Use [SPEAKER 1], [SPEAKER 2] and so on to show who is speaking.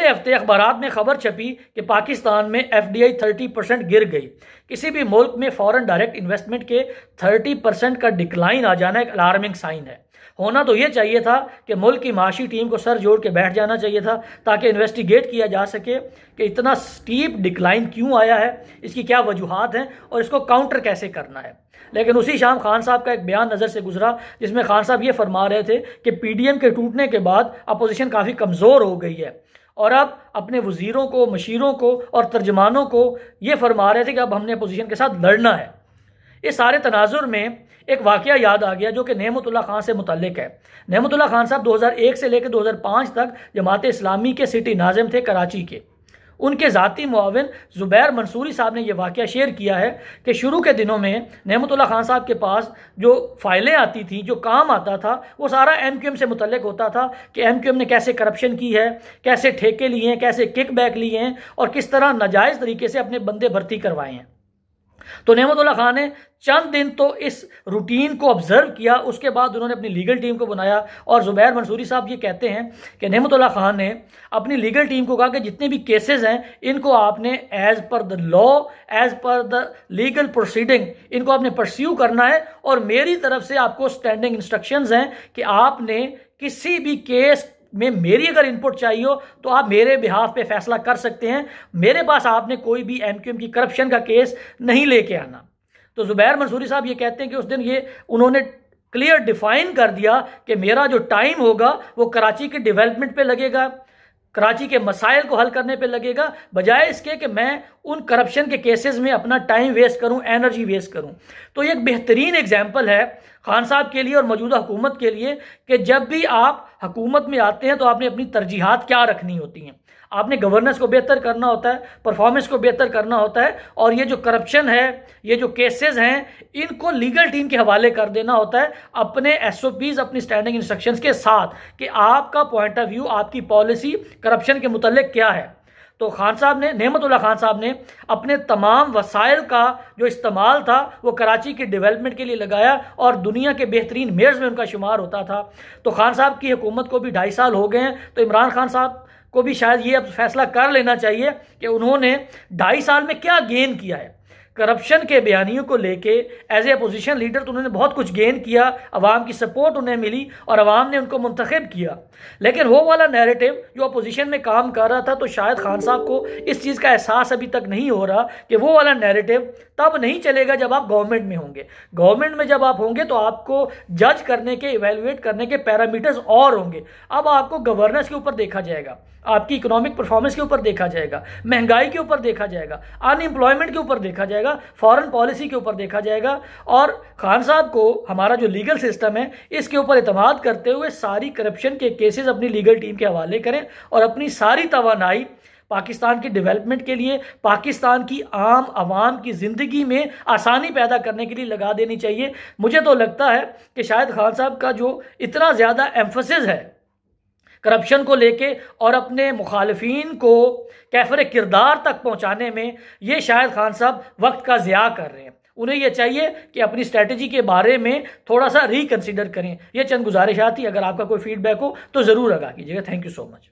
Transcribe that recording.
[SPEAKER 1] पिछले हफ़्ते अखबार में खबर छपी कि पाकिस्तान में F D I thirty percent गिर गई। किसी भी मुल्क में फॉरेन डायरेक्ट इन्वेस्टमेंट के थर्टी परसेंट का डिक्लाइन आ जाना एक अलार्मिंग साइन है। होना तो ये चाहिए था कि मुल्क की माशी टीम को सर जोड़ के बैठ जाना चाहिए था ताकि इन्वेस्टिगेट किया जा सके कि इतना स्टीप डिक्लाइन क्यों आया है, इसकी क्या वजूहत हैं और इसको काउंटर कैसे करना है। लेकिन उसी शाम खान साहब का एक बयान नज़र से गुजरा, जिसमें खान साहब ये फरमा रहे थे कि पीडीएम के टूटने के बाद अपोजिशन काफ़ी कमज़ोर हो गई है। और अब अपने वजीरों को, मशीरों को और तर्जमानों को ये फरमा रहे थे कि अब हमने अपोजिशन के साथ लड़ना है। इस सारे तनाजुर में एक वाक़ याद आ गया जो कि नहमतुल्ला खान से मुतलक है। नहमतुल्ला खान साहब 2001 से लेकर 2005 तक जमात इस्लामी के सिटी नाजम थे, कराची के। उनके ज़ाती मुआवन ज़ुबैर मंसूरी साहब ने यह वाक़ शेयर किया है कि शुरू के दिनों में नहमतुल्ला खान साहब के पास जो फाइलें आती थी, जो काम आता था, वो सारा एम क्यू एम से मुतलक होता था कि एम क्यू एम ने कैसे करप्शन की है, कैसे ठेके लिए हैं, कैसे किक बैक लिए हैं और किस तरह नाजायज़ तरीके से अपने बंदे भर्ती करवाए हैं। तो नहमतुल्ला खान ने चंद दिन तो इस रूटीन को ऑब्ज़र्व किया, उसके बाद उन्होंने अपनी लीगल टीम को बनाया और ज़ुबैर मंसूरी साहब ये कहते हैं कि नहमतुल्ला खान ने अपनी लीगल टीम को कहा कि जितने भी केसेस हैं, इनको आपने as per the law as per the legal proceeding इनको आपने परस्यू करना है और मेरी तरफ़ से आपको स्टैंडिंग इंस्ट्रक्शंस हैं कि आपने किसी भी केस में मेरी अगर इनपुट चाहिए हो तो आप मेरे बिहाफ पे फैसला कर सकते हैं। मेरे पास आपने कोई भी एमक्यूएम की करप्शन का केस नहीं लेके आना। तो जुबैर मंसूरी साहब ये कहते हैं कि उस दिन ये, उन्होंने क्लियर डिफाइन कर दिया कि मेरा जो टाइम होगा, वो कराची के डेवलपमेंट पे लगेगा, कराची के मसाइल को हल करने पे लगेगा, बजाय इसके कि मैं उन करप्शन के केसेस में अपना टाइम वेस्ट करूँ एनर्जी वेस्ट करूँ। तो ये एक बेहतरीन एग्ज़ाम्पल है खान साहब के लिए और मौजूदा हुकूमत के लिए कि जब भी आप हुकूमत में आते हैं तो आपने अपनी तरजीहत क्या रखनी होती हैं? आपने गवर्नेंस को बेहतर करना होता है परफॉर्मेंस को बेहतर करना होता है, और ये जो करप्शन है, ये जो केसेस हैं, इनको लीगल टीम के हवाले कर देना होता है, अपने एस अपनी स्टैंडिंग इंस्ट्रक्शंस के साथ कि आपका पॉइंट ऑफ़ व्यू आपकी पॉलिसी करप्शन के मुतल क्या है? तो खान साहब ने नहमतुल्ला खान साहब ने अपने तमाम वसाइल का जो इस्तेमाल था, वो कराची के डेवलपमेंट के लिए लगाया और दुनिया के बेहतरीन मेयर्स में उनका शुमार होता था। तो खान साहब की हुकूमत को भी ढाई साल हो गए हैं तो इमरान खान साहब को भी शायद ये अब फैसला कर लेना चाहिए कि उन्होंने ढाई साल में क्या गेन किया है। करप्शन के बयानियों को लेके एज ए अपोजिशन लीडर तो उन्होंने बहुत कुछ गेन किया अवाम की सपोर्ट उन्हें मिली और अवाम ने उनको मुंतखब किया। लेकिन वो वाला नैरेटिव जो अपोजिशन में काम कर रहा था तो शायद खान साहब को इस चीज़ का एहसास अभी तक नहीं हो रहा कि वो वाला नैरेटिव तब नहीं चलेगा जब आप गवर्नमेंट में होंगे। गवर्नमेंट में जब आप होंगे तो आपको जज करने के इवेलुएट करने के पैरामीटर्स और होंगे। अब आपको गवर्नेंस के ऊपर देखा जाएगा, आपकी इकोनॉमिक परफॉर्मेंस के ऊपर देखा जाएगा, महँगाई के ऊपर देखा जाएगा अनएम्प्लॉयमेंट के ऊपर देखा जाएगा। फॉरेन पॉलिसी के ऊपर देखा जाएगा, और खान साहब को हमारा जो लीगल सिस्टम है, इसके ऊपर अतमाद करते हुए सारी करप्शन के केसेस अपनी लीगल टीम के हवाले करें और अपनी सारी तोानाई पाकिस्तान के डेवलपमेंट के लिए, पाकिस्तान की आम आवाम की ज़िंदगी में आसानी पैदा करने के लिए लगा देनी चाहिए। मुझे तो लगता है कि शायद खान साहब का जो इतना ज़्यादा एम्फोसिस है करप्शन को लेके और अपने मुखालफन को कैफर किरदार तक पहुँचाने में ये शायद खान साहब वक्त का ज़िया कर रहे हैं। उन्हें यह चाहिए कि अपनी स्ट्रैटेजी के बारे में थोड़ा सा रिकन्सिडर करें। यह चंद गुजारिश थी अगर आपका कोई फीडबैक हो तो ज़रूर लगा कीजिएगा। Thank you so much